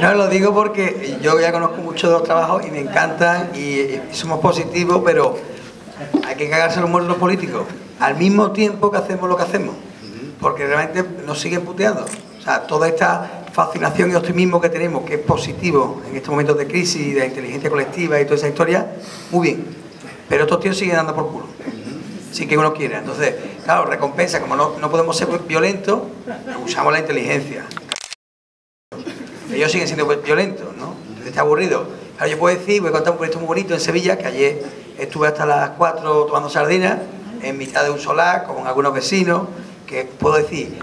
No, lo digo porque yo ya conozco muchos de los trabajos y me encantan y, somos positivos, pero hay que cagarse los muertos los políticos al mismo tiempo que hacemos lo que hacemos, porque realmente nos siguen puteando. O sea, toda esta fascinación y optimismo que tenemos, que es positivo en estos momentos de crisis, de inteligencia colectiva y toda esa historia, muy bien. Pero estos tíos siguen dando por culo. Sí que uno quiere. Entonces, claro, recompensa, como no, no podemos ser violentos, usamos la inteligencia. Ellos siguen siendo violentos, ¿no? Entonces está aburrido. Claro, yo puedo decir, voy a contar un proyecto muy bonito en Sevilla, que ayer estuve hasta las 4 tomando sardinas, en mitad de un solar, con algunos vecinos, que puedo decir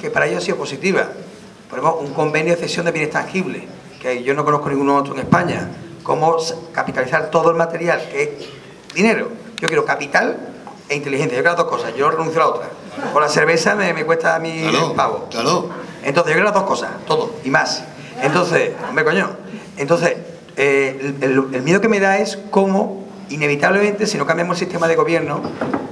que para ellos ha sido positiva. Por ejemplo, un convenio de cesión de bienes tangibles, que yo no conozco ninguno otro en España. Cómo capitalizar todo el material, que es dinero. Yo quiero capital e inteligencia. Yo quiero las dos cosas. Yo renuncio a la otra. Por la cerveza me, cuesta mí claro, pavo. Claro. Entonces, yo quiero las dos cosas, todo y más. Entonces, hombre, coño. Entonces, eh, el, miedo que me da es cómo, inevitablemente, si no cambiamos el sistema de gobierno,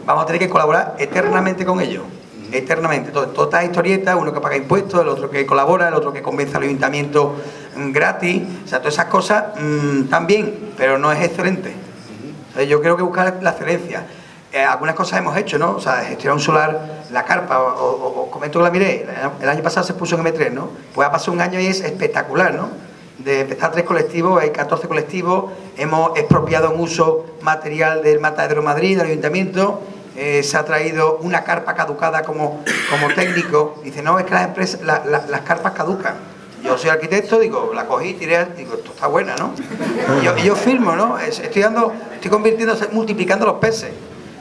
vamos a tener que colaborar eternamente con ellos. Eternamente. Entonces, todas estas historietas, uno que paga impuestos, el otro que colabora, el otro que convence al ayuntamiento mm, gratis. O sea, todas esas cosas mm, también, pero no es excelente. yo creo que buscar la excelencia. Eh, algunas cosas hemos hecho, ¿no? O sea, gestionar un solar, la carpa, o, comento que la miré, el año pasado se puso en M3, ¿no? Pues ha pasado un año y es espectacular, ¿no? De empezar tres colectivos, hay 14 colectivos, hemos expropiado en uso material del Matadero Madrid, del Ayuntamiento, eh, se ha traído una carpa caducada como, como técnico, dice, no, es que las, empresas, las carpas caducan. Yo soy arquitecto, digo, la cogí, tiré, digo, esto está buena, ¿no? Y yo, yo firmo, ¿no? Estoy dando, estoy convirtiéndose, multiplicando los peces.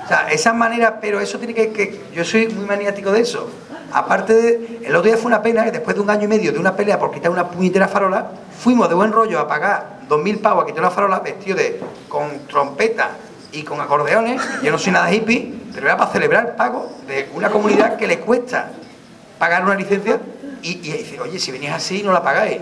O sea, esa manera, pero eso tiene que, Yo soy muy maniático de eso. Aparte de. El otro día fue una pena que después de un año y medio de una pelea por quitar una puñetera farola, fuimos de buen rollo a pagar dos mil pavos a quitar una farola vestido con trompeta y con acordeones. Yo no soy nada hippie, pero era para celebrar el pago de una comunidad que le cuesta pagar una licencia y, y oye, si venís así no la pagáis.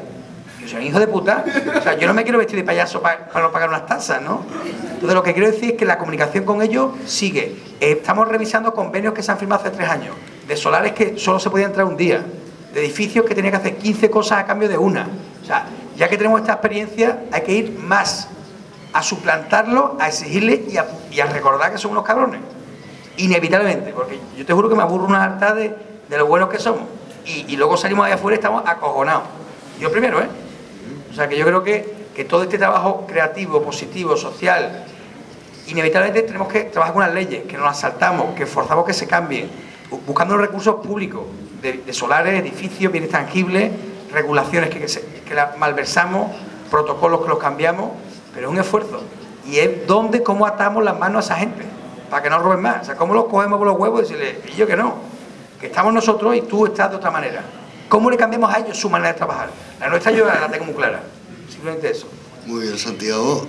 Yo soy un hijo de puta. O sea, yo no me quiero vestir de payaso para, no pagar unas tasas, ¿no? Entonces lo que quiero decir es que la comunicación con ellos sigue. Estamos revisando convenios que se han firmado hace tres años, de solares que solo se podía entrar un día, de edificios que tenían que hacer 15 cosas a cambio de una. O sea, ya que tenemos esta experiencia, hay que ir más a suplantarlo, a exigirle y a, recordar que son unos cabrones. Inevitablemente, porque yo te juro que me aburro una harta de, lo buenos que somos. Y, y luego salimos ahí afuera y estamos acojonados. Yo primero, ¿eh? O sea que yo creo que, todo este trabajo creativo, positivo, social, inevitablemente tenemos que trabajar con las leyes, que nos las saltamos, que forzamos que se cambien, buscando recursos públicos, de, solares, edificios, bienes tangibles, regulaciones que, que, las malversamos, protocolos que los cambiamos, pero es un esfuerzo. Y es donde, cómo atamos las manos a esa gente, para que no roben más. O sea, cómo los cogemos por los huevos y decirle, y yo que no, que estamos nosotros y tú estás de otra manera. ¿Cómo le cambiamos a ellos su manera de trabajar? La nuestra yo la tengo muy clara. Simplemente eso. Muy bien, Santiago.